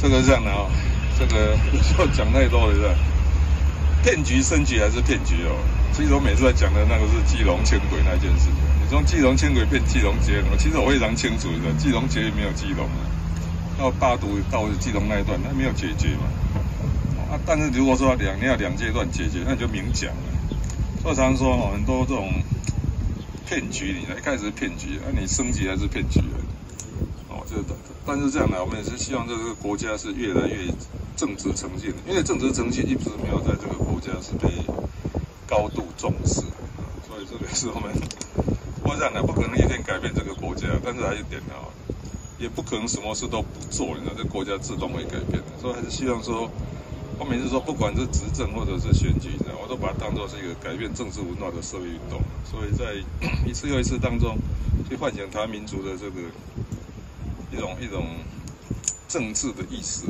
这个这样的啊，这个要讲太多了，是吧？骗局升级还是骗局哦？其实我每次在讲的那个是基隆轻轨那件事，你从基隆轻轨变基隆捷运，其实我非常清楚的，基隆捷运没有基隆啊，到大都到基隆那一段，它没有解决嘛。啊，但是如果说两你要两阶段解决，那就明讲了。所以常说，很多这种骗局，你一开始是骗局，那你升级还是骗局哦，这个，但是这样呢，我们也是希望这个国家是越来越正直诚信的，因为正直诚信一直没有在这个国家是被高度重视，所以这个是我们，我想呢，不可能一天改变这个国家，但是还有一点呢，也不可能什么事都不做，你知道，这国家自动会改变的，所以还是希望说。我每次说，不管是执政或者是选举，呢，我都把它当作是一个改变政治文化的社会运动。所以在 一次又一次当中，去唤醒台湾民族的这个一种一种政治的意思。